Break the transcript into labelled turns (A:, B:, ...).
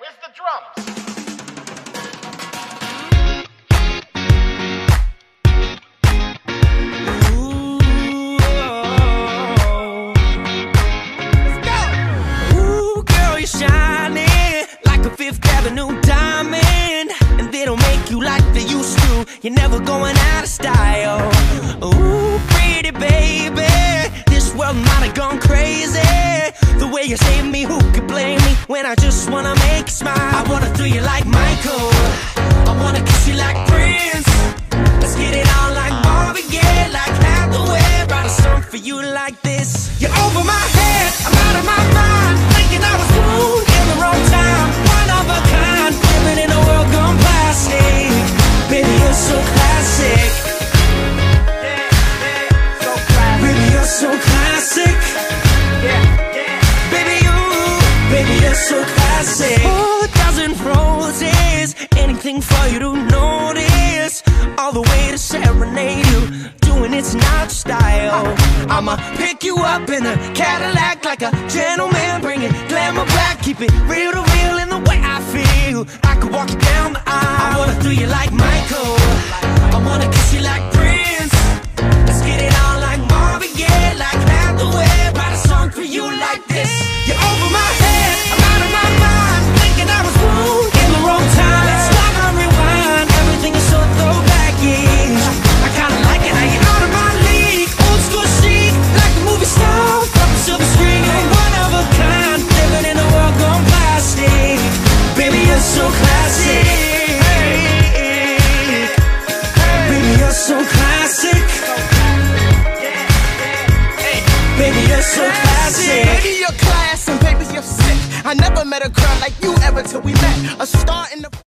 A: Where's the drums? Oh.
B: Ooh, girl, you're shining like a Fifth Avenue diamond. And they don't make you like they used to. You're never going out of style. Ooh, pretty baby. This world might have gone crazy. The way you save me, who make you smile. I wanna throw you like Michael. I wanna kiss you like Prince. Let's get it on like Marvin Gaye, like Hathaway. Write a song for you like this. You're over my head, classic. A dozen roses, anything for you to notice. All the way to serenade you, doing it's not style. I'ma pick you up in a Cadillac like a gentleman, bring it glamour back, keep it real to real in the way I feel. I could walk you down the so classic. Baby, you're so classic.
C: Baby, you're class and baby, you're sick. I never met a girl like you ever till we met. A star in the